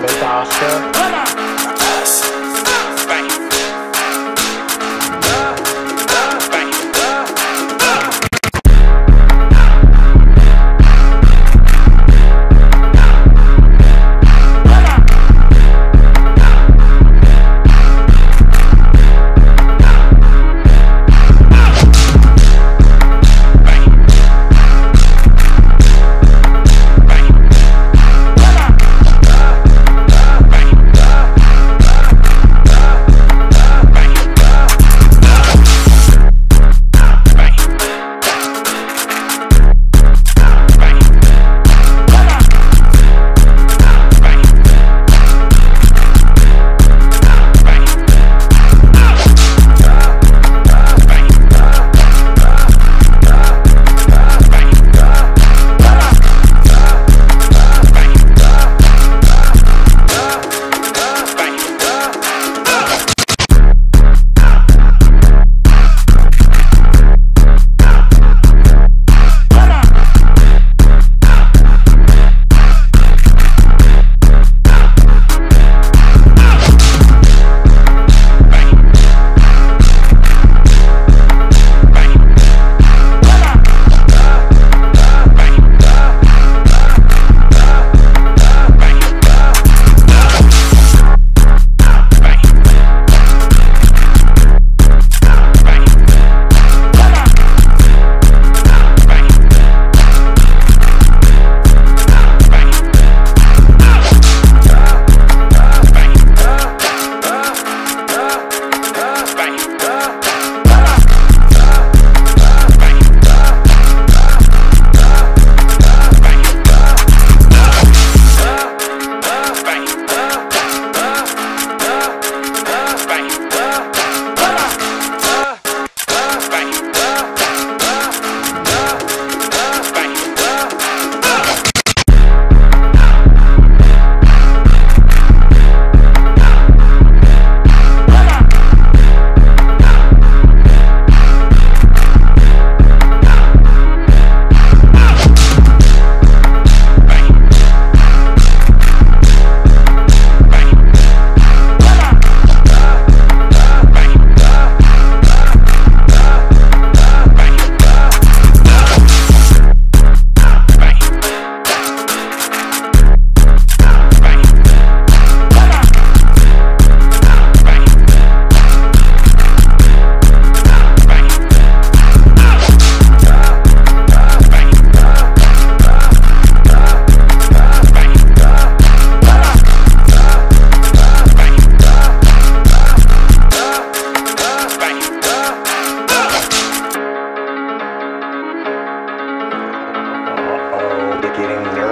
never starstruck.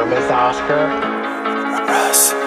Miss Oscar. Russ.